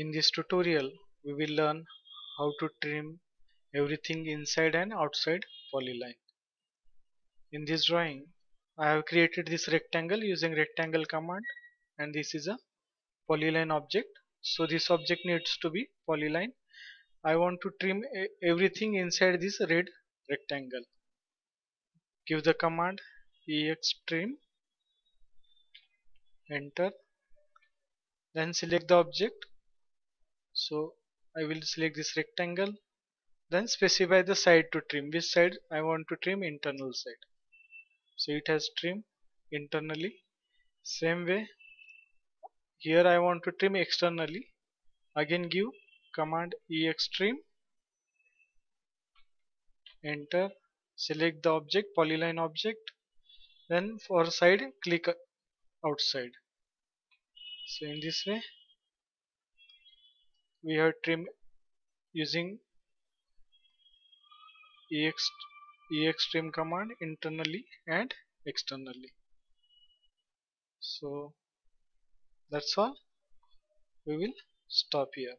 In this tutorial we will learn how to trim everything inside and outside polyline. In this drawing I have created this rectangle using rectangle command and this is a polyline object. So this object needs to be polyline. I want to trim everything inside this red rectangle. Give the command extrim enter then select the object so I will select this rectangle then specify the side to trim. Which side? I want to trim internal side. So it has trim internally. Same way here I want to trim externally. Again give command extrim enter. Select the object polyline object. Then for side click outside. So in this way we have trimmed using ex extrim command internally and externally. So that's all. We will stop here